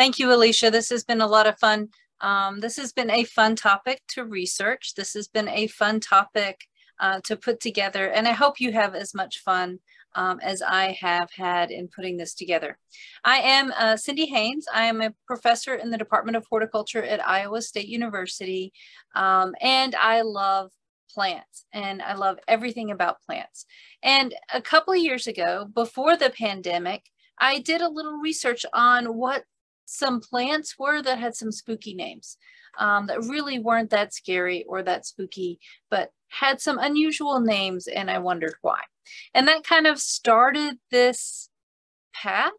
Thank you, Alicia. This has been a lot of fun. Um, this has been a fun topic to research. This has been a fun topic uh, to put together, and I hope you have as much fun um, as I have had in putting this together. I am uh, Cindy Haynes. I am a professor in the Department of Horticulture at Iowa State University, um, and I love plants and I love everything about plants. And a couple of years ago, before the pandemic, I did a little research on what some plants were that had some spooky names um, that really weren't that scary or that spooky, but had some unusual names and I wondered why. And that kind of started this path,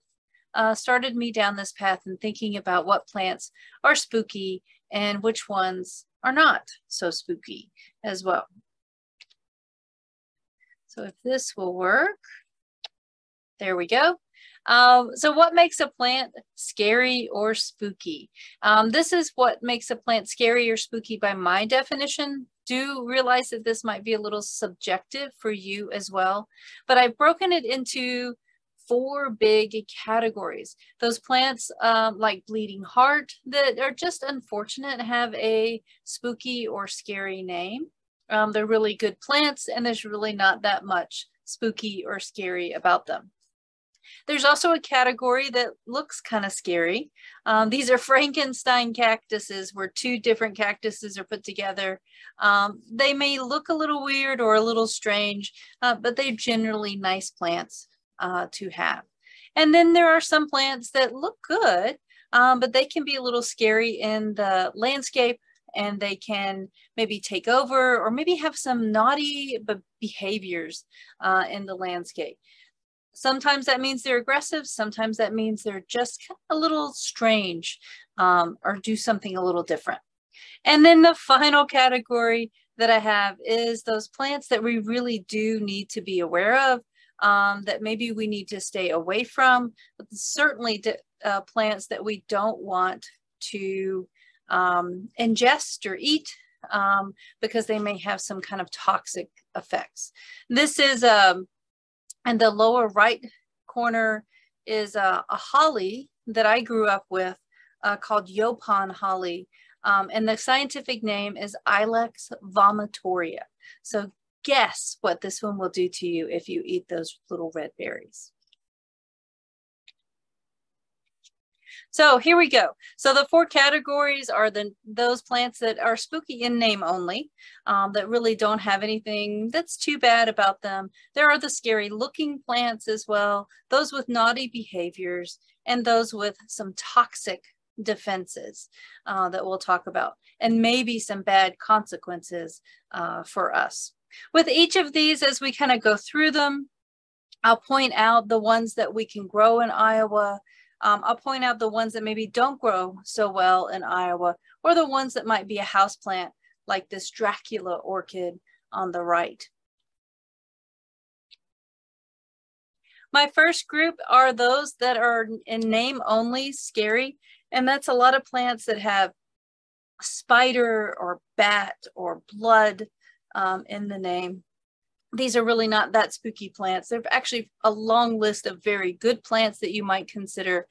uh, started me down this path and thinking about what plants are spooky and which ones are not so spooky as well. So if this will work, there we go. Um, so what makes a plant scary or spooky? Um, this is what makes a plant scary or spooky by my definition. Do realize that this might be a little subjective for you as well, but I've broken it into four big categories. Those plants um, like bleeding heart that are just unfortunate have a spooky or scary name. Um, they're really good plants and there's really not that much spooky or scary about them. There's also a category that looks kind of scary. Um, these are Frankenstein cactuses where two different cactuses are put together. Um, they may look a little weird or a little strange, uh, but they're generally nice plants uh, to have. And then there are some plants that look good, um, but they can be a little scary in the landscape and they can maybe take over or maybe have some naughty behaviors uh, in the landscape. Sometimes that means they're aggressive. Sometimes that means they're just a little strange um, or do something a little different. And then the final category that I have is those plants that we really do need to be aware of um, that maybe we need to stay away from, but certainly uh, plants that we don't want to um, ingest or eat um, because they may have some kind of toxic effects. This is um, and the lower right corner is a, a holly that I grew up with uh, called Yaupon holly. Um, and the scientific name is Ilex vomitoria. So guess what this one will do to you if you eat those little red berries. So here we go. So the four categories are the those plants that are spooky in name only, um, that really don't have anything that's too bad about them. There are the scary looking plants as well, those with naughty behaviors, and those with some toxic defenses uh, that we'll talk about, and maybe some bad consequences uh, for us. With each of these, as we kind of go through them, I'll point out the ones that we can grow in Iowa, um, I'll point out the ones that maybe don't grow so well in Iowa, or the ones that might be a house plant like this Dracula orchid on the right. My first group are those that are in name only scary, and that's a lot of plants that have spider or bat or blood um, in the name these are really not that spooky plants. They're actually a long list of very good plants that you might consider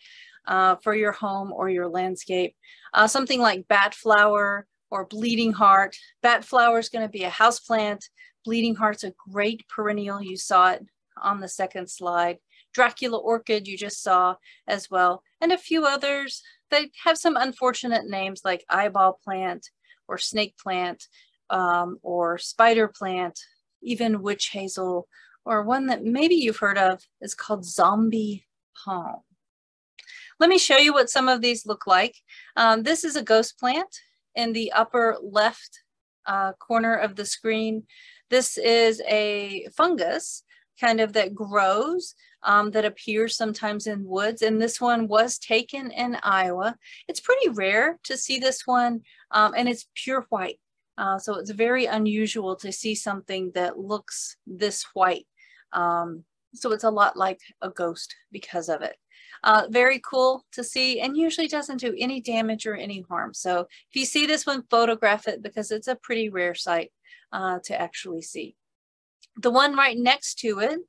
uh, for your home or your landscape. Uh, something like bat flower or bleeding heart. Bat flower is going to be a house plant. Bleeding heart's a great perennial. You saw it on the second slide. Dracula orchid you just saw as well. And a few others that have some unfortunate names like eyeball plant or snake plant um, or spider plant even witch hazel, or one that maybe you've heard of is called zombie palm. Let me show you what some of these look like. Um, this is a ghost plant in the upper left uh, corner of the screen. This is a fungus kind of that grows um, that appears sometimes in woods. And this one was taken in Iowa. It's pretty rare to see this one um, and it's pure white. Uh, so it's very unusual to see something that looks this white. Um, so it's a lot like a ghost because of it. Uh, very cool to see and usually doesn't do any damage or any harm. So if you see this one, photograph it because it's a pretty rare sight uh, to actually see. The one right next to it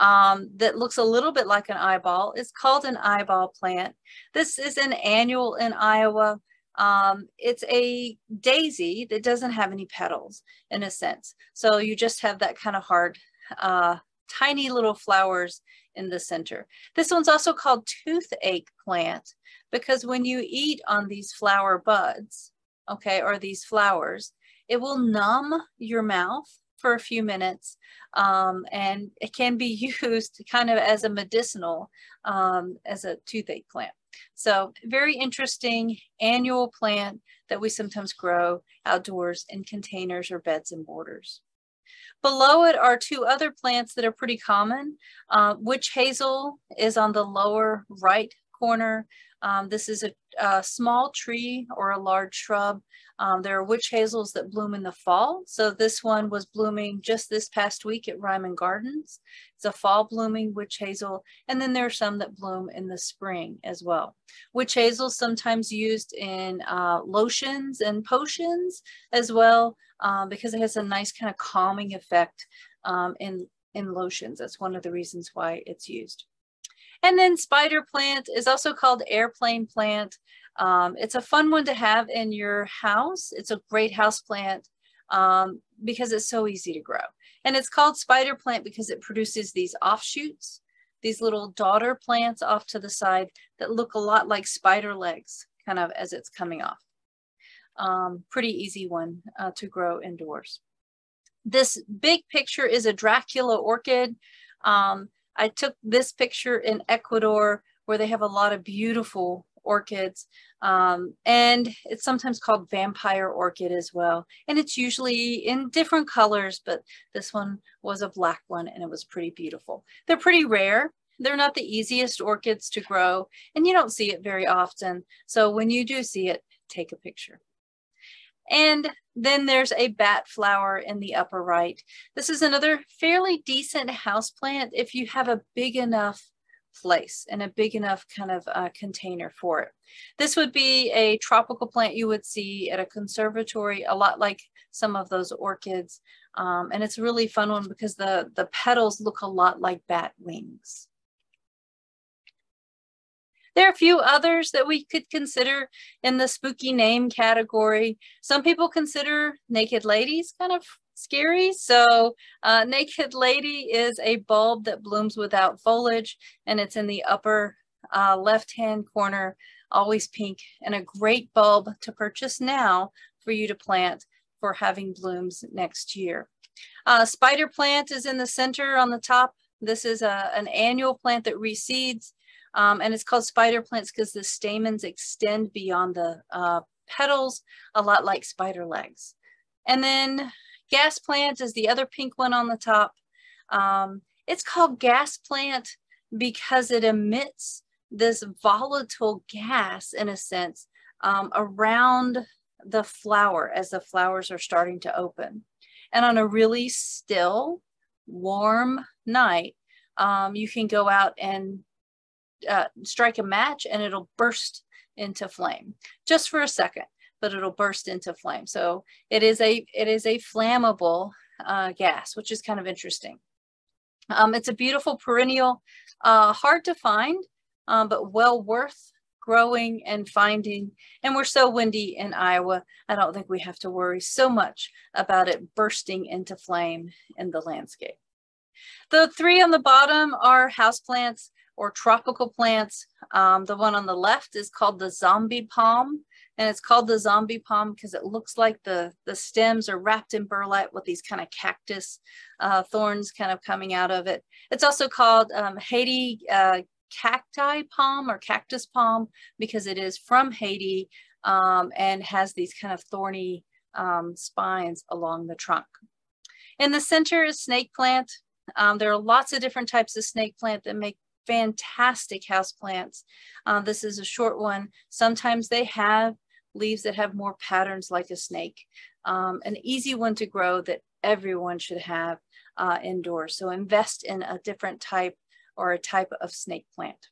um, that looks a little bit like an eyeball. is called an eyeball plant. This is an annual in Iowa. Um, it's a daisy that doesn't have any petals in a sense. So you just have that kind of hard, uh, tiny little flowers in the center. This one's also called toothache plant because when you eat on these flower buds, okay, or these flowers, it will numb your mouth for a few minutes um, and it can be used kind of as a medicinal, um, as a toothache plant. So very interesting annual plant that we sometimes grow outdoors in containers or beds and borders. Below it are two other plants that are pretty common. Uh, witch hazel is on the lower right corner. Um, this is a, a, small tree or a large shrub. Um, there are witch hazels that bloom in the fall. So this one was blooming just this past week at Reiman Gardens. It's a fall blooming witch hazel. And then there are some that bloom in the spring as well. Witch hazel sometimes used in uh, lotions and potions as well um, because it has a nice kind of calming effect um, in, in lotions. That's one of the reasons why it's used. And then spider plant is also called airplane plant. Um, it's a fun one to have in your house. It's a great house plant um, because it's so easy to grow. And it's called spider plant because it produces these offshoots, these little daughter plants off to the side that look a lot like spider legs kind of as it's coming off. Um, pretty easy one uh, to grow indoors. This big picture is a Dracula orchid. Um, I took this picture in Ecuador where they have a lot of beautiful orchids um, and it's sometimes called vampire orchid as well. And it's usually in different colors but this one was a black one and it was pretty beautiful. They're pretty rare. They're not the easiest orchids to grow and you don't see it very often. So when you do see it take a picture and then there's a bat flower in the upper right. This is another fairly decent house plant if you have a big enough place and a big enough kind of uh, container for it. This would be a tropical plant you would see at a conservatory, a lot like some of those orchids. Um, and it's a really fun one because the, the petals look a lot like bat wings. There are a few others that we could consider in the spooky name category. Some people consider Naked Ladies kind of scary. So uh, Naked Lady is a bulb that blooms without foliage and it's in the upper uh, left-hand corner, always pink and a great bulb to purchase now for you to plant for having blooms next year. Uh, spider plant is in the center on the top. This is a, an annual plant that reseeds um, and it's called spider plants because the stamens extend beyond the uh, petals, a lot like spider legs. And then gas plant is the other pink one on the top. Um, it's called gas plant because it emits this volatile gas in a sense um, around the flower as the flowers are starting to open. And on a really still, warm night, um, you can go out and uh, strike a match and it'll burst into flame just for a second, but it'll burst into flame. So it is a, it is a flammable uh, gas, which is kind of interesting. Um, it's a beautiful perennial, uh, hard to find, um, but well worth growing and finding. And we're so windy in Iowa, I don't think we have to worry so much about it bursting into flame in the landscape. The three on the bottom are houseplants or tropical plants. Um, the one on the left is called the zombie palm. And it's called the zombie palm because it looks like the, the stems are wrapped in burlap with these kind of cactus uh, thorns kind of coming out of it. It's also called um, Haiti uh, cacti palm or cactus palm because it is from Haiti um, and has these kind of thorny um, spines along the trunk. In the center is snake plant. Um, there are lots of different types of snake plant that make fantastic house plants. Uh, this is a short one. Sometimes they have leaves that have more patterns like a snake. Um, an easy one to grow that everyone should have uh, indoors. So invest in a different type or a type of snake plant.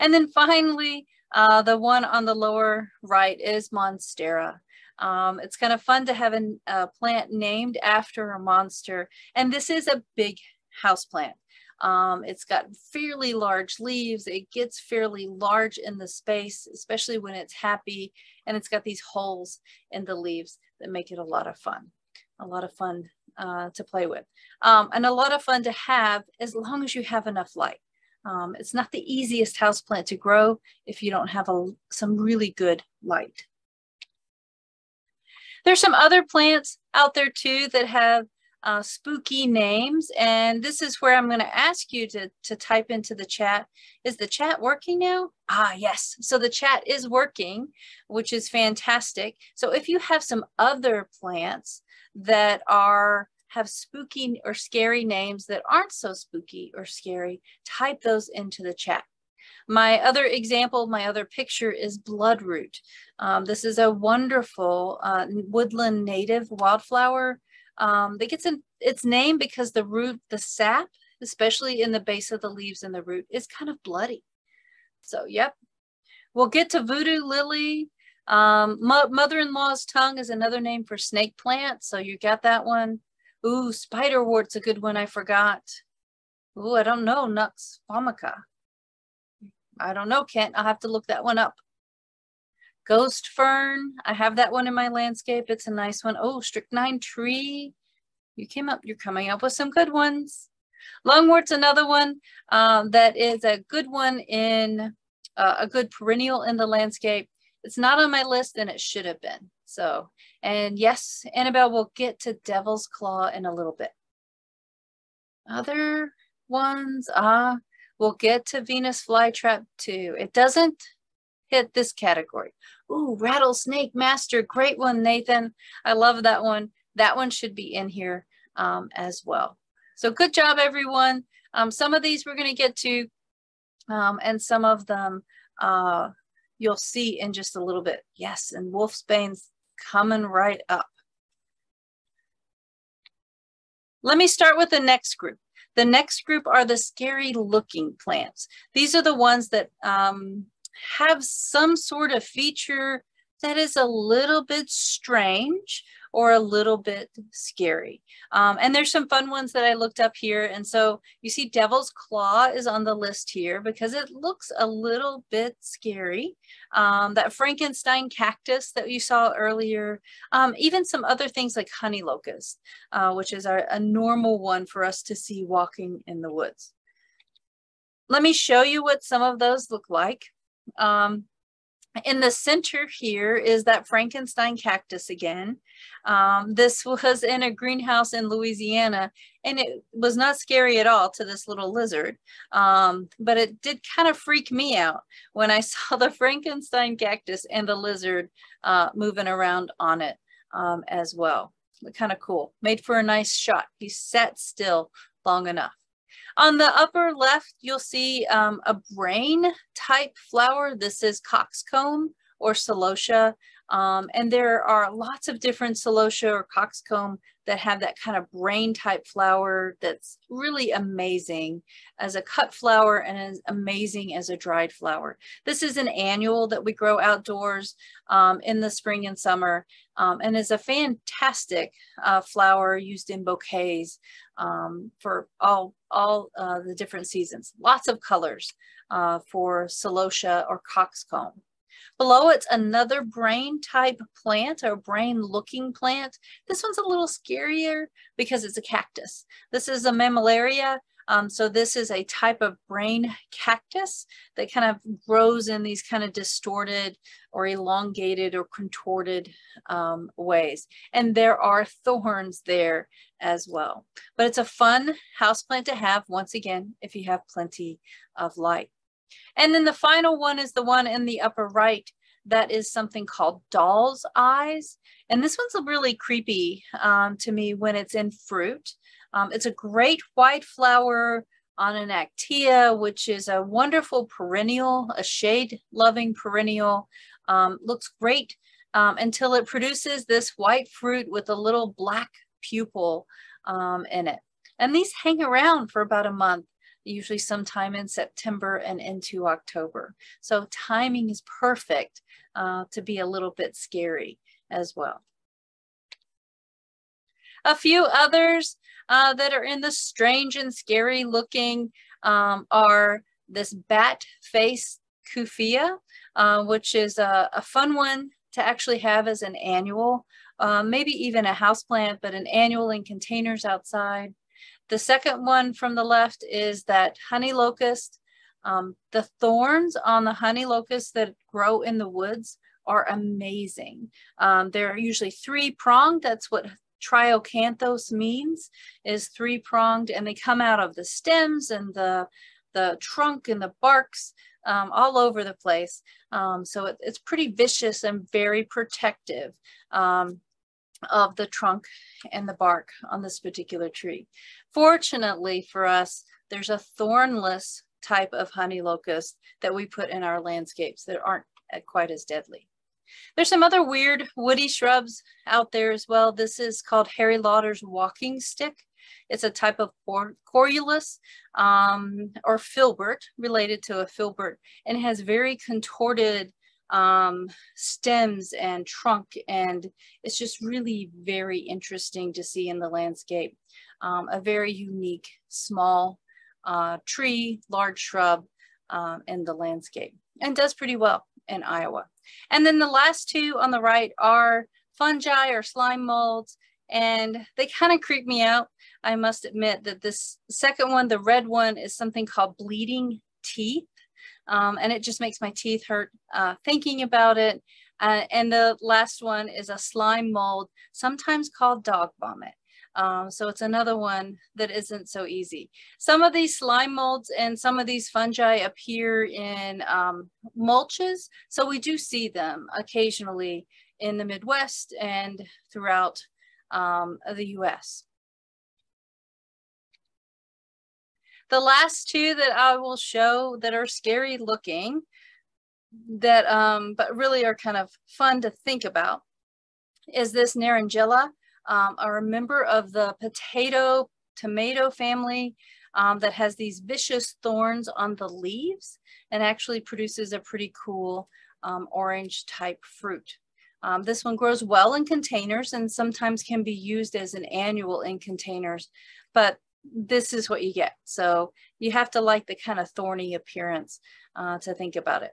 And then finally, uh, the one on the lower right is Monstera. Um, it's kind of fun to have a plant named after a monster. And this is a big house plant. Um, it's got fairly large leaves. It gets fairly large in the space, especially when it's happy. And it's got these holes in the leaves that make it a lot of fun, a lot of fun uh, to play with. Um, and a lot of fun to have as long as you have enough light. Um, it's not the easiest houseplant to grow if you don't have a, some really good light. There's some other plants out there too that have uh, spooky names. And this is where I'm going to ask you to, to type into the chat. Is the chat working now? Ah, yes. So the chat is working, which is fantastic. So if you have some other plants that are have spooky or scary names that aren't so spooky or scary, type those into the chat. My other example, my other picture is bloodroot. Um, this is a wonderful uh, woodland native wildflower um, that gets in, its name because the root, the sap, especially in the base of the leaves and the root, is kind of bloody. So, yep. We'll get to voodoo lily. Um, mo mother-in-law's tongue is another name for snake plant. So you got that one. Ooh, spiderwort's a good one I forgot. Ooh, I don't know, Nux vomica. I don't know, Kent. I'll have to look that one up. Ghost fern, I have that one in my landscape. It's a nice one. Oh, strychnine tree. You came up, you're coming up with some good ones. Lungwort's another one um, that is a good one in uh, a good perennial in the landscape. It's not on my list and it should have been. So, and yes, Annabelle will get to Devil's Claw in a little bit. Other ones, ah, uh, we'll get to Venus flytrap too. It doesn't hit this category. Ooh, Rattlesnake Master. Great one, Nathan. I love that one. That one should be in here um, as well. So good job, everyone. Um, some of these we're going to get to, um, and some of them uh, you'll see in just a little bit. Yes, and Wolfsbane's coming right up. Let me start with the next group. The next group are the scary looking plants. These are the ones that um, have some sort of feature that is a little bit strange or a little bit scary. Um, and there's some fun ones that I looked up here. And so you see Devil's Claw is on the list here because it looks a little bit scary. Um, that Frankenstein cactus that you saw earlier, um, even some other things like honey locust, uh, which is our, a normal one for us to see walking in the woods. Let me show you what some of those look like. Um, in the center here is that Frankenstein cactus again. Um, this was in a greenhouse in Louisiana and it was not scary at all to this little lizard. Um, but it did kind of freak me out when I saw the Frankenstein cactus and the lizard uh, moving around on it um, as well. Kind of cool. Made for a nice shot. He sat still long enough. On the upper left, you'll see um, a brain type flower. This is coxcomb or celosia. Um, and there are lots of different celosia or coxcomb that have that kind of brain type flower that's really amazing as a cut flower and as amazing as a dried flower. This is an annual that we grow outdoors um, in the spring and summer um, and is a fantastic uh, flower used in bouquets um, for all, all uh, the different seasons. Lots of colors uh, for celosia or coxcomb. Below it's another brain type plant or brain looking plant. This one's a little scarier because it's a cactus. This is a mammillaria. Um, so this is a type of brain cactus that kind of grows in these kind of distorted or elongated or contorted um, ways. And there are thorns there as well. But it's a fun houseplant to have, once again, if you have plenty of light. And then the final one is the one in the upper right that is something called doll's eyes. And this one's really creepy um, to me when it's in fruit. Um, it's a great white flower on an actaea, which is a wonderful perennial, a shade loving perennial. Um, looks great um, until it produces this white fruit with a little black pupil um, in it. And these hang around for about a month usually sometime in September and into October. So timing is perfect uh, to be a little bit scary as well. A few others uh, that are in the strange and scary looking um, are this bat face cuphea, uh, which is a, a, fun one to actually have as an annual, uh, maybe even a house plant, but an annual in containers outside. The second one from the left is that honey locust. Um, the thorns on the honey locust that grow in the woods are amazing. Um, they're usually three pronged. That's what triacanthos means is three pronged and they come out of the stems and the the trunk and the barks um, all over the place. Um, so it, it's pretty vicious and very protective um, of the trunk and the bark on this particular tree. Fortunately for us, there's a thornless type of honey locust that we put in our landscapes that aren't quite as deadly. There's some other weird woody shrubs out there as well. This is called Harry Lauder's walking stick. It's a type of corylus um, or filbert related to a filbert and has very contorted um, stems and trunk and it's just really very interesting to see in the landscape. Um, a very unique small uh, tree, large shrub um, in the landscape and does pretty well in Iowa. And then the last two on the right are fungi or slime molds and they kind of creep me out. I must admit that this second one, the red one, is something called bleeding teeth. Um, and it just makes my teeth hurt uh, thinking about it. Uh, and the last one is a slime mold, sometimes called dog vomit. Um, so it's another one that isn't so easy. Some of these slime molds and some of these fungi appear in um, mulches. So we do see them occasionally in the Midwest and throughout um, the US. The last two that I will show that are scary looking that um, but really are kind of fun to think about is this Naranjilla um, a member of the potato tomato family um, that has these vicious thorns on the leaves and actually produces a pretty cool um, orange type fruit. Um, this one grows well in containers and sometimes can be used as an annual in containers, but this is what you get. So you have to like the kind of thorny appearance uh, to think about it.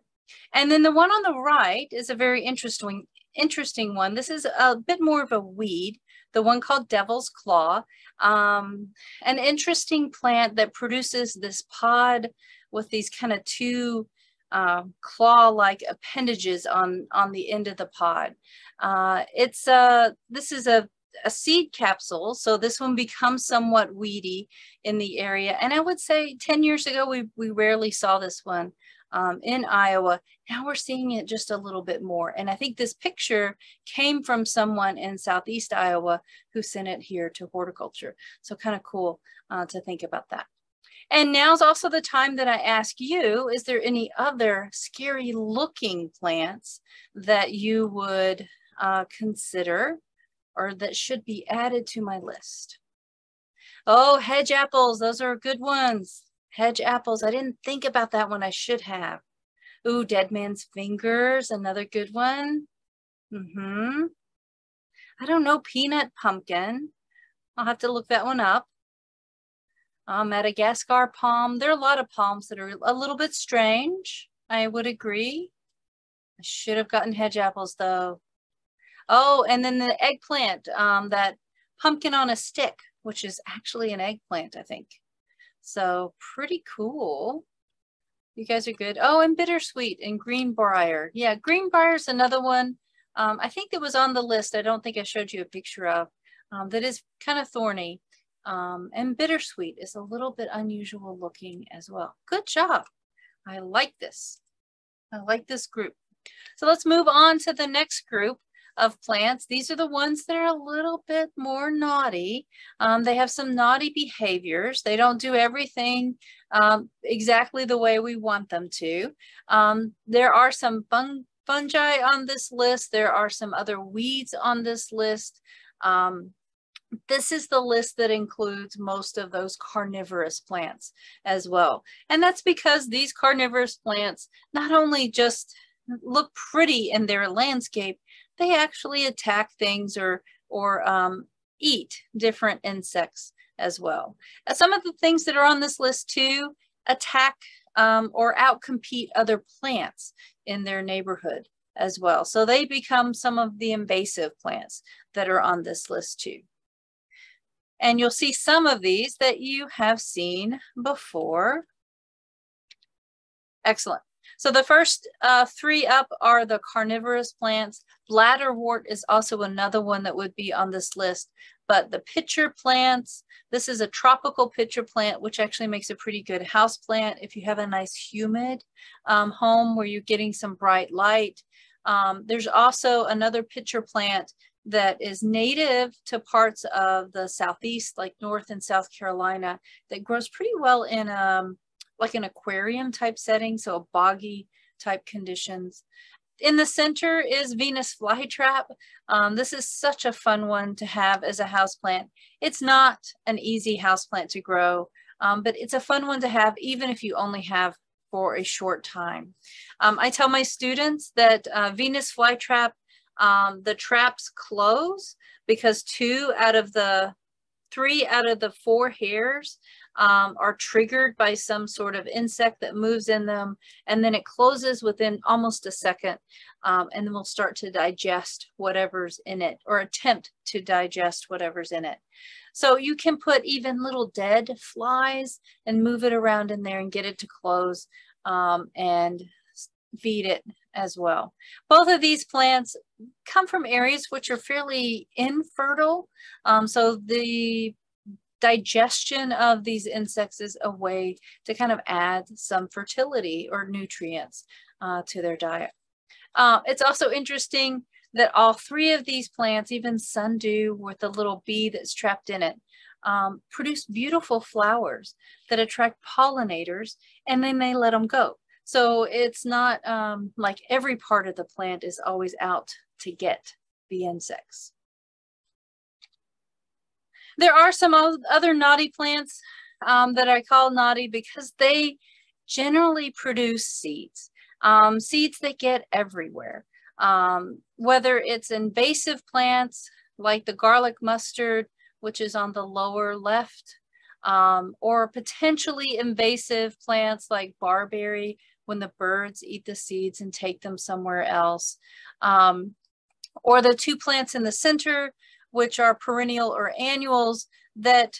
And then the one on the right is a very interesting, interesting one. This is a bit more of a weed the one called Devil's Claw, um, an interesting plant that produces this pod with these kind of two uh, claw-like appendages on, on the end of the pod. Uh, it's a, this is a, a seed capsule, so this one becomes somewhat weedy in the area. And I would say 10 years ago, we, we rarely saw this one um, in Iowa. Now we're seeing it just a little bit more. And I think this picture came from someone in Southeast Iowa who sent it here to horticulture. So kind of cool uh, to think about that. And now's also the time that I ask you, is there any other scary looking plants that you would uh, consider or that should be added to my list? Oh, hedge apples, those are good ones. Hedge apples. I didn't think about that one. I should have. Ooh, Dead Man's Fingers, another good one. Mm-hmm. I don't know, peanut pumpkin. I'll have to look that one up. Uh, Madagascar palm. There are a lot of palms that are a little bit strange. I would agree. I should have gotten hedge apples though. Oh, and then the eggplant, um, that pumpkin on a stick, which is actually an eggplant, I think. So pretty cool. You guys are good. Oh, and bittersweet and greenbrier. Yeah, greenbrier is another one. Um, I think that was on the list. I don't think I showed you a picture of um, that is kind of thorny. Um, and bittersweet is a little bit unusual looking as well. Good job. I like this. I like this group. So let's move on to the next group of plants. These are the ones that are a little bit more naughty. Um, they have some naughty behaviors. They don't do everything um, exactly the way we want them to. Um, there are some fun fungi on this list. There are some other weeds on this list. Um, this is the list that includes most of those carnivorous plants as well. And that's because these carnivorous plants not only just look pretty in their landscape, they actually attack things or or um, eat different insects as well. Some of the things that are on this list too attack um, or outcompete other plants in their neighborhood as well. So they become some of the invasive plants that are on this list too. And you'll see some of these that you have seen before. Excellent. So the first uh, three up are the carnivorous plants. Bladderwort is also another one that would be on this list. But the pitcher plants, this is a tropical pitcher plant, which actually makes a pretty good house plant if you have a nice humid um, home where you're getting some bright light. Um, there's also another pitcher plant that is native to parts of the southeast, like North and South Carolina, that grows pretty well in um, like an aquarium type setting, so a boggy type conditions. In the center is Venus flytrap. Um, this is such a fun one to have as a house plant. It's not an easy house plant to grow, um, but it's a fun one to have even if you only have for a short time. Um, I tell my students that uh, Venus flytrap, um, the traps close because two out of the three out of the four hairs um, are triggered by some sort of insect that moves in them, and then it closes within almost a second, um, and then we'll start to digest whatever's in it or attempt to digest whatever's in it. So you can put even little dead flies and move it around in there and get it to close um, and feed it as well. Both of these plants come from areas which are fairly infertile. Um, so the digestion of these insects is a way to kind of add some fertility or nutrients uh, to their diet. Uh, it's also interesting that all three of these plants, even sundew with the little bee that's trapped in it, um, produce beautiful flowers that attract pollinators and then they let them go. So it's not um, like every part of the plant is always out to get the insects. There are some other naughty plants um, that I call naughty because they generally produce seeds, um, seeds that get everywhere. Um, whether it's invasive plants like the garlic mustard, which is on the lower left, um, or potentially invasive plants like barberry when the birds eat the seeds and take them somewhere else. Um, or the two plants in the center, which are perennial or annuals that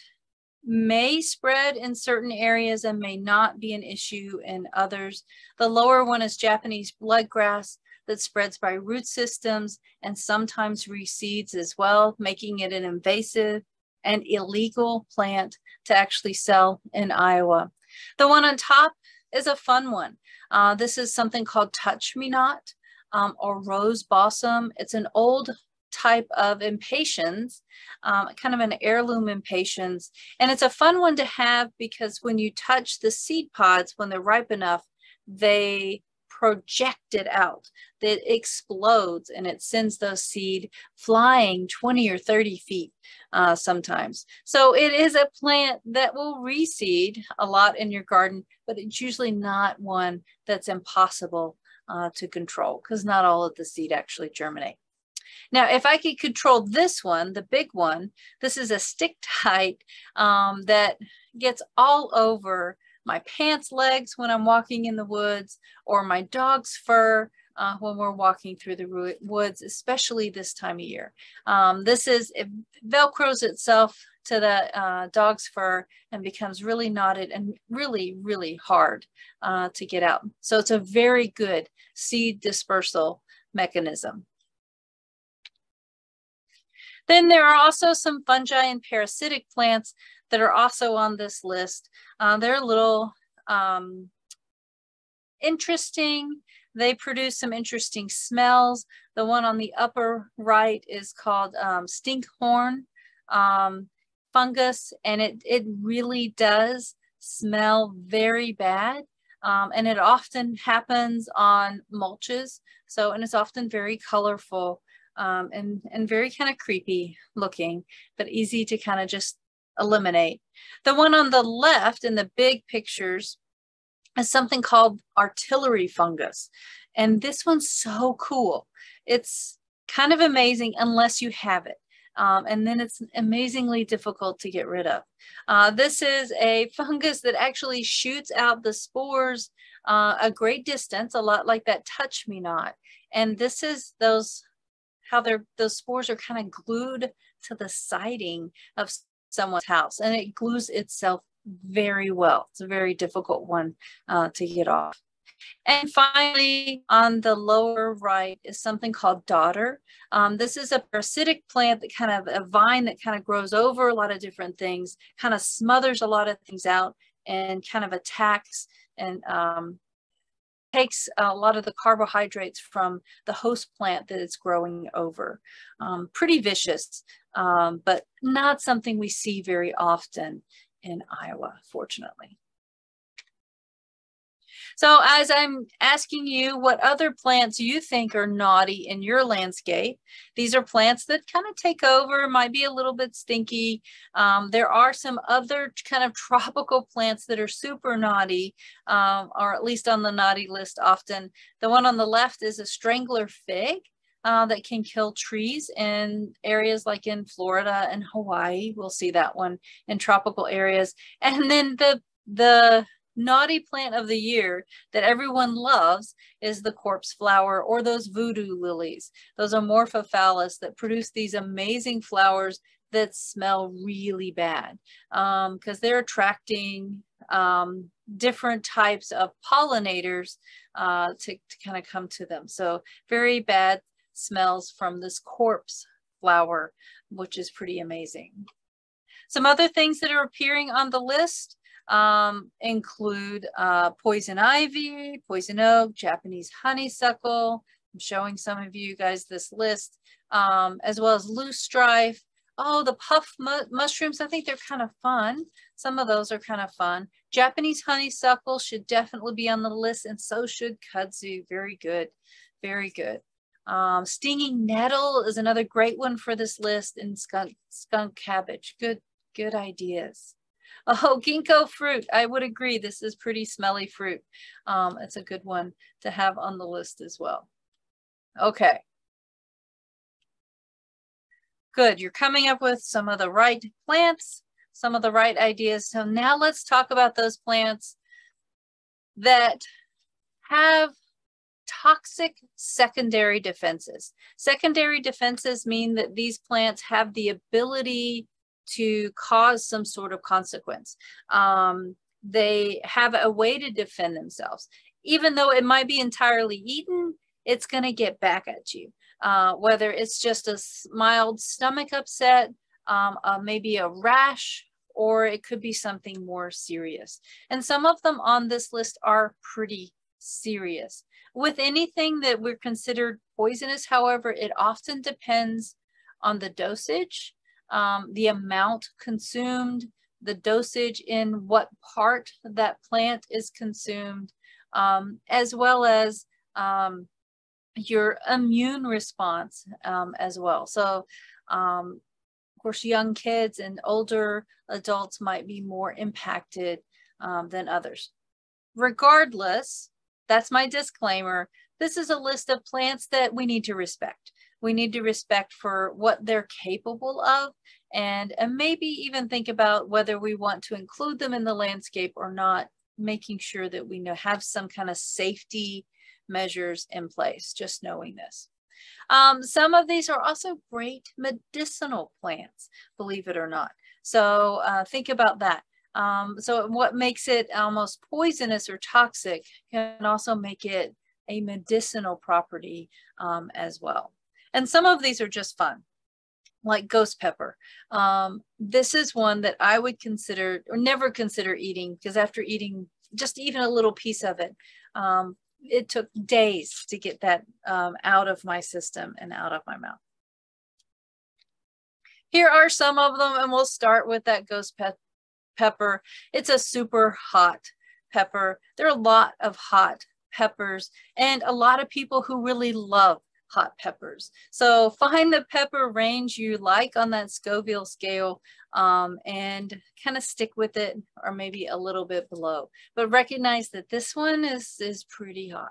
may spread in certain areas and may not be an issue in others. The lower one is Japanese bloodgrass that spreads by root systems and sometimes reseeds as well, making it an invasive and illegal plant to actually sell in Iowa. The one on top is a fun one. Uh, this is something called Touch Me Not um, or Rose Balsam. It's an old type of impatiens, um, kind of an heirloom impatiens. And it's a fun one to have because when you touch the seed pods, when they're ripe enough, they project it out. It explodes and it sends those seed flying 20 or 30 feet uh, sometimes. So it is a plant that will reseed a lot in your garden, but it's usually not one that's impossible uh, to control because not all of the seed actually germinate. Now, if I could control this one, the big one, this is a stick tight um, that gets all over my pants legs when I'm walking in the woods or my dog's fur uh, when we're walking through the woods, especially this time of year. Um, this is, it Velcros itself to the uh, dog's fur and becomes really knotted and really, really hard uh, to get out. So it's a very good seed dispersal mechanism. Then there are also some fungi and parasitic plants that are also on this list. Uh, they're a little um, interesting. They produce some interesting smells. The one on the upper right is called um, stinkhorn um, fungus, and it, it really does smell very bad. Um, and it often happens on mulches. So, and it's often very colorful um, and, and very kind of creepy looking, but easy to kind of just eliminate. The one on the left in the big pictures is something called artillery fungus. And this one's so cool. It's kind of amazing unless you have it. Um, and then it's amazingly difficult to get rid of. Uh, this is a fungus that actually shoots out the spores uh, a great distance, a lot like that touch me not. And this is those, how they're, those spores are kind of glued to the siding of someone's house and it glues itself very well. It's a very difficult one uh, to get off. And finally, on the lower right is something called dodder. Um, this is a parasitic plant that kind of a vine that kind of grows over a lot of different things, kind of smothers a lot of things out and kind of attacks and um, takes a lot of the carbohydrates from the host plant that it's growing over. Um, pretty vicious, um, but not something we see very often in Iowa, fortunately. So as I'm asking you what other plants you think are naughty in your landscape, these are plants that kind of take over, might be a little bit stinky. Um, there are some other kind of tropical plants that are super naughty, um, or at least on the naughty list often. The one on the left is a strangler fig. Uh, that can kill trees in areas like in Florida and Hawaii. We'll see that one in tropical areas. And then the the naughty plant of the year that everyone loves is the corpse flower or those voodoo lilies, those amorphophallus that produce these amazing flowers that smell really bad because um, they're attracting um, different types of pollinators uh, to, to kind of come to them. So very bad smells from this corpse flower, which is pretty amazing. Some other things that are appearing on the list um, include uh, poison ivy, poison oak, Japanese honeysuckle. I'm showing some of you guys this list, um, as well as loosestrife. Oh, the puff mu mushrooms, I think they're kind of fun. Some of those are kind of fun. Japanese honeysuckle should definitely be on the list, and so should kudzu. Very good, very good. Um, stinging nettle is another great one for this list, and skunk, skunk cabbage. Good, good ideas. Oh, ginkgo fruit. I would agree. This is pretty smelly fruit. Um, it's a good one to have on the list as well. Okay. Good. You're coming up with some of the right plants, some of the right ideas. So now let's talk about those plants that have toxic secondary defenses. Secondary defenses mean that these plants have the ability to cause some sort of consequence. Um, they have a way to defend themselves. Even though it might be entirely eaten, it's going to get back at you. Uh, whether it's just a mild stomach upset, um, uh, maybe a rash, or it could be something more serious. And some of them on this list are pretty serious. With anything that we're considered poisonous, however, it often depends on the dosage um, the amount consumed, the dosage in what part that plant is consumed, um, as well as um, your immune response um, as well. So, um, of course, young kids and older adults might be more impacted um, than others. Regardless, that's my disclaimer. This is a list of plants that we need to respect we need to respect for what they're capable of and, and maybe even think about whether we want to include them in the landscape or not, making sure that we know have some kind of safety measures in place, just knowing this. Um, some of these are also great medicinal plants, believe it or not. So uh, think about that. Um, so what makes it almost poisonous or toxic can also make it a medicinal property um, as well. And some of these are just fun, like ghost pepper. Um, this is one that I would consider or never consider eating because after eating just even a little piece of it, um, it took days to get that um, out of my system and out of my mouth. Here are some of them, and we'll start with that ghost pe pepper. It's a super hot pepper. There are a lot of hot peppers and a lot of people who really love hot peppers. So find the pepper range you like on that Scoville scale um, and kind of stick with it or maybe a little bit below. But recognize that this one is, is pretty hot.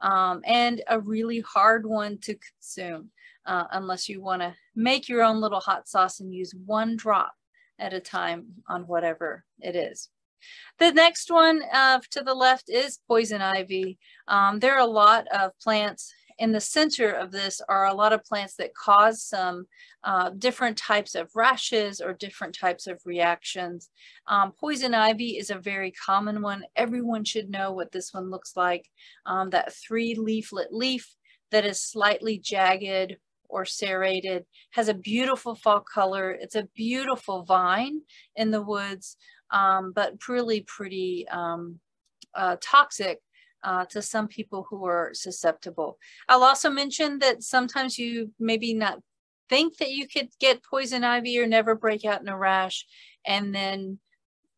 um, and a really hard one to consume uh, unless you want to make your own little hot sauce and use one drop at a time on whatever it is. The next one uh, to the left is poison ivy. Um, there are a lot of plants in the center of this are a lot of plants that cause some uh, different types of rashes or different types of reactions. Um, poison ivy is a very common one. Everyone should know what this one looks like. Um, that three leaflet leaf that is slightly jagged or serrated, has a beautiful fall color. It's a beautiful vine in the woods, um, but really pretty um, uh, toxic uh, to some people who are susceptible. I'll also mention that sometimes you maybe not think that you could get poison ivy or never break out in a rash. And then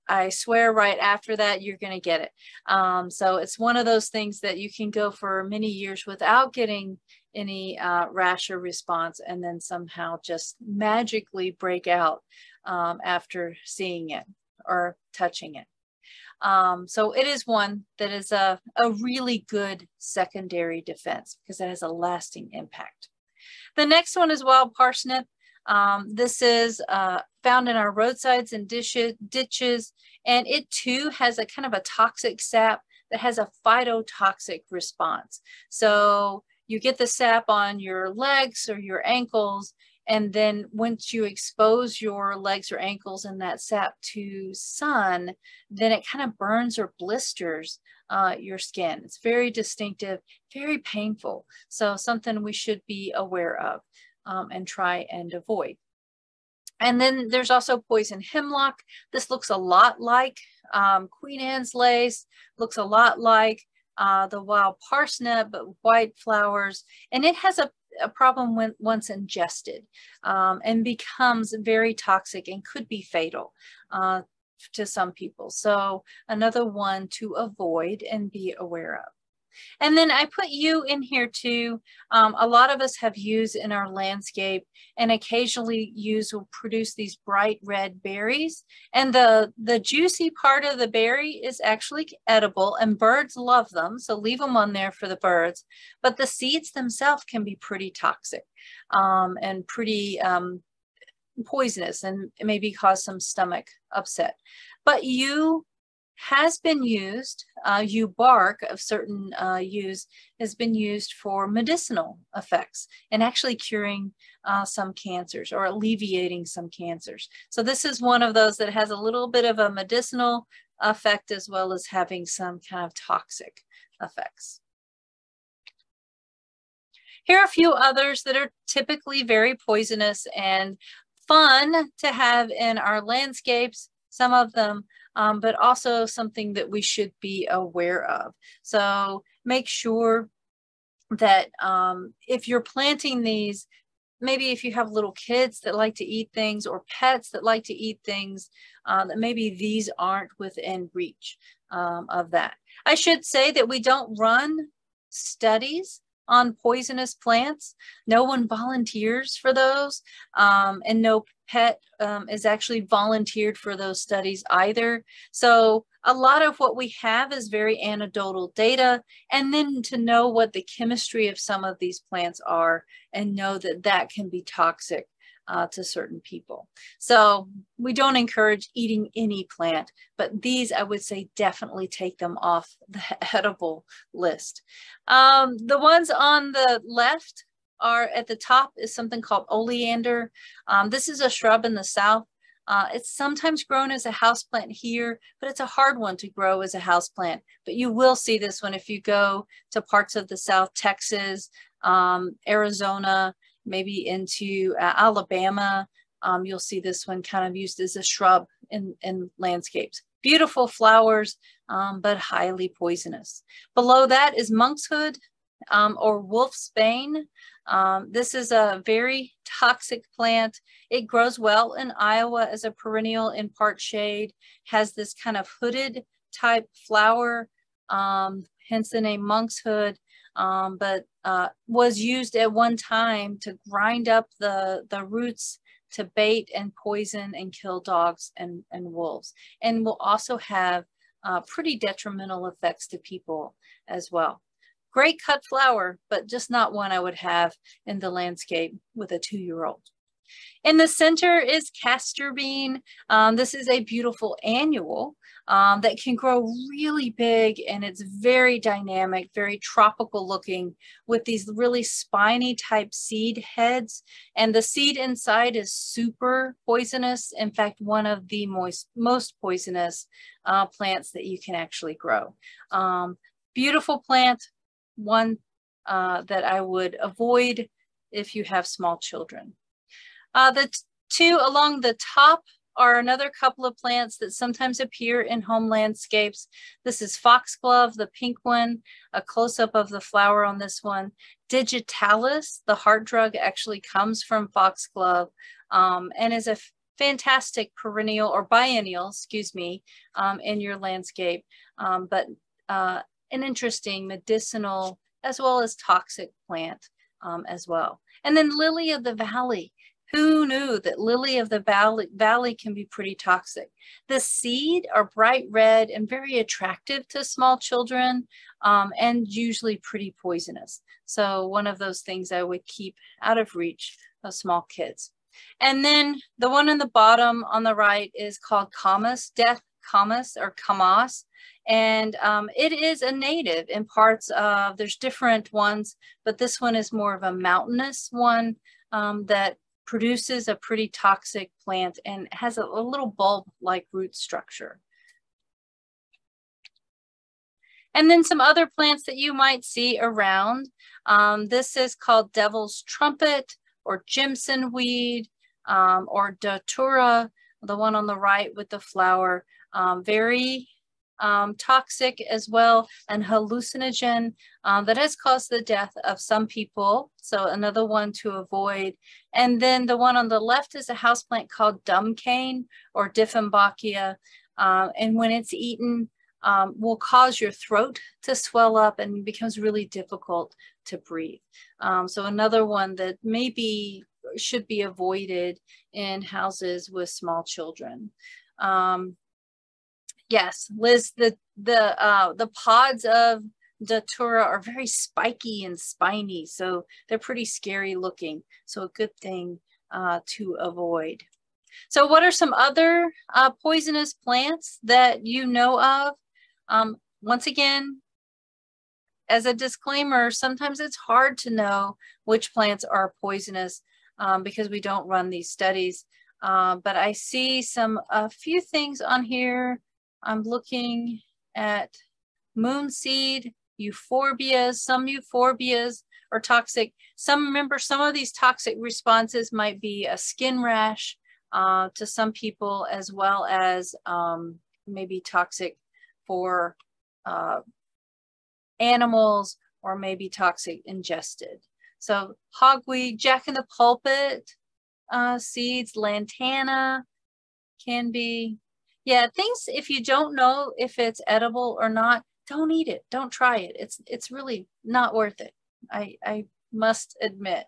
I swear right after that, you're going to get it. Um, so it's one of those things that you can go for many years without getting any uh, rash or response and then somehow just magically break out um, after seeing it or touching it. Um, so it is one that is a, a really good secondary defense because it has a lasting impact. The next one is wild parsnip. Um, this is uh, found in our roadsides and ditches, and it too has a kind of a toxic sap that has a phytotoxic response. So you get the sap on your legs or your ankles, and then once you expose your legs or ankles in that sap to sun, then it kind of burns or blisters uh, your skin. It's very distinctive, very painful. So something we should be aware of um, and try and avoid. And then there's also poison hemlock. This looks a lot like um, Queen Anne's lace, looks a lot like uh, the wild parsnip, but white flowers. And it has a a problem when once ingested um, and becomes very toxic and could be fatal uh, to some people. So another one to avoid and be aware of. And then I put you in here too. Um, a lot of us have yews in our landscape and occasionally yews will produce these bright red berries. And the, the juicy part of the berry is actually edible and birds love them. So leave them on there for the birds. But the seeds themselves can be pretty toxic um, and pretty um, poisonous and maybe cause some stomach upset. But yew has been used, uh, yew bark of certain uh, yews has been used for medicinal effects and actually curing uh, some cancers or alleviating some cancers. So this is one of those that has a little bit of a medicinal effect as well as having some kind of toxic effects. Here are a few others that are typically very poisonous and fun to have in our landscapes. Some of them um, but also something that we should be aware of. So make sure that um, if you're planting these, maybe if you have little kids that like to eat things or pets that like to eat things, uh, that maybe these aren't within reach um, of that. I should say that we don't run studies on poisonous plants. No one volunteers for those, um, and no pet um, is actually volunteered for those studies either. So a lot of what we have is very anecdotal data, and then to know what the chemistry of some of these plants are and know that that can be toxic uh, to certain people. So we don't encourage eating any plant, but these I would say definitely take them off the edible list. Um, the ones on the left are at the top is something called oleander. Um, this is a shrub in the south. Uh, it's sometimes grown as a houseplant here, but it's a hard one to grow as a houseplant. But you will see this one if you go to parts of the South, Texas, um, Arizona, maybe into uh, Alabama. Um, you'll see this one kind of used as a shrub in, in landscapes. Beautiful flowers, um, but highly poisonous. Below that is monkshood um, or wolf's bane. Um, this is a very toxic plant. It grows well in Iowa as a perennial in part shade, has this kind of hooded type flower, um, hence the name monkshood um, but uh, was used at one time to grind up the, the roots to bait and poison and kill dogs and, and wolves, and will also have uh, pretty detrimental effects to people as well. Great cut flower, but just not one I would have in the landscape with a two-year-old. In the center is castor bean. Um, this is a beautiful annual um, that can grow really big and it's very dynamic, very tropical looking with these really spiny type seed heads. And the seed inside is super poisonous. In fact, one of the most, most poisonous uh, plants that you can actually grow. Um, beautiful plant, one uh, that I would avoid if you have small children. Uh, the two along the top are another couple of plants that sometimes appear in home landscapes. This is foxglove, the pink one, a close-up of the flower on this one. Digitalis, the heart drug, actually comes from foxglove um, and is a fantastic perennial or biennial, excuse me, um, in your landscape, um, but uh, an interesting medicinal as well as toxic plant um, as well. And then lily of the valley. Who knew that lily of the valley, valley can be pretty toxic? The seed are bright red and very attractive to small children um, and usually pretty poisonous. So one of those things I would keep out of reach of small kids. And then the one in the bottom on the right is called camas, death camas or camas. And um, it is a native in parts of, there's different ones, but this one is more of a mountainous one um, that produces a pretty toxic plant and has a, a little bulb-like root structure. And then some other plants that you might see around. Um, this is called devil's trumpet or Jimson weed um, or datura, the one on the right with the flower. Um, very um, toxic as well and hallucinogen um, that has caused the death of some people. So another one to avoid. And then the one on the left is a houseplant called dumb cane or Dieffenbachia. Uh, and when it's eaten, um, will cause your throat to swell up and becomes really difficult to breathe. Um, so another one that maybe should be avoided in houses with small children. Um, Yes, Liz, the the uh, the pods of Datura are very spiky and spiny, so they're pretty scary looking. So a good thing uh, to avoid. So what are some other uh, poisonous plants that you know of? Um, once again, as a disclaimer, sometimes it's hard to know which plants are poisonous um, because we don't run these studies. Uh, but I see some a few things on here I'm looking at moonseed, euphorbias. Some euphorbias are toxic. Some remember some of these toxic responses might be a skin rash uh, to some people as well as um, maybe toxic for uh, animals or maybe toxic ingested. So hogweed, jack in the pulpit uh, seeds, lantana can be yeah, things, if you don't know if it's edible or not, don't eat it. Don't try it. It's, it's really not worth it. I, I must admit.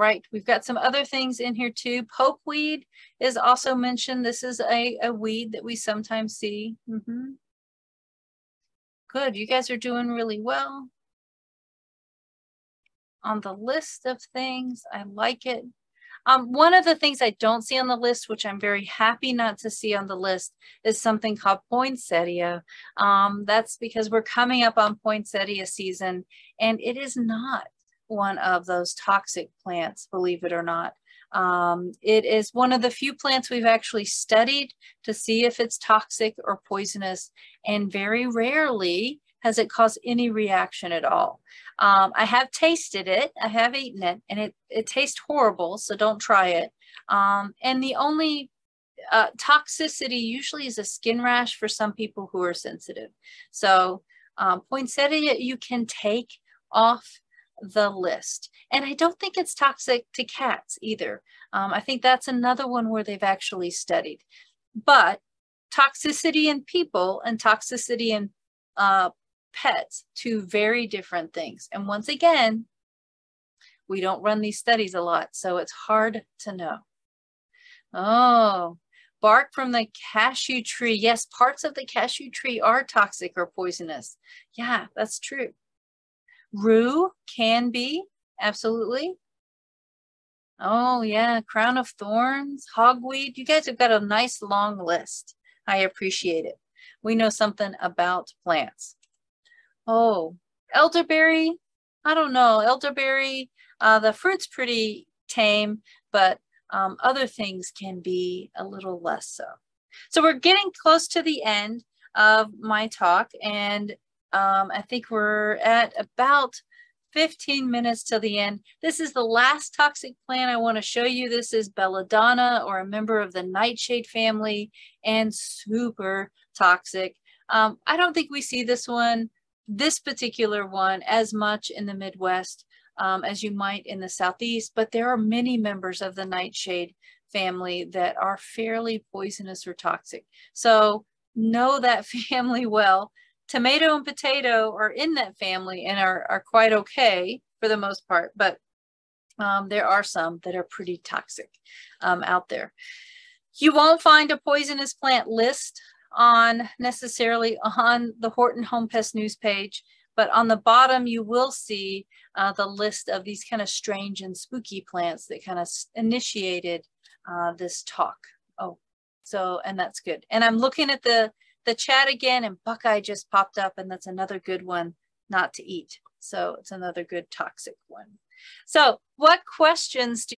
Right, we've got some other things in here too. Pokeweed is also mentioned. This is a, a weed that we sometimes see. Mm -hmm. Good, you guys are doing really well. On the list of things, I like it. Um, one of the things I don't see on the list, which I'm very happy not to see on the list, is something called poinsettia. Um, that's because we're coming up on poinsettia season, and it is not one of those toxic plants, believe it or not. Um, it is one of the few plants we've actually studied to see if it's toxic or poisonous, and very rarely has it caused any reaction at all. Um, I have tasted it, I have eaten it, and it, it tastes horrible, so don't try it. Um, and the only uh, toxicity usually is a skin rash for some people who are sensitive. So um, poinsettia you can take off the list. And I don't think it's toxic to cats either. Um, I think that's another one where they've actually studied. But toxicity in people and toxicity in uh, pets, two very different things. And once again, we don't run these studies a lot, so it's hard to know. Oh, Bark from the cashew tree. Yes, parts of the cashew tree are toxic or poisonous. Yeah, that's true. Rue can be, absolutely. Oh yeah, crown of thorns, hogweed. You guys have got a nice long list. I appreciate it. We know something about plants. Oh, elderberry. I don't know. Elderberry, uh, the fruit's pretty tame, but um, other things can be a little less so. So we're getting close to the end of my talk, and um, I think we're at about 15 minutes till the end. This is the last toxic plant I want to show you. This is belladonna or a member of the nightshade family and super toxic. Um, I don't think we see this one, this particular one, as much in the Midwest um, as you might in the Southeast, but there are many members of the nightshade family that are fairly poisonous or toxic. So know that family well. Tomato and potato are in that family and are, are quite okay for the most part, but um, there are some that are pretty toxic um, out there. You won't find a poisonous plant list on necessarily on the Hort and Home Pest News page, but on the bottom you will see uh, the list of these kind of strange and spooky plants that kind of initiated uh, this talk. Oh, so, and that's good. And I'm looking at the, the chat again and Buckeye just popped up and that's another good one not to eat. So it's another good toxic one. So what questions do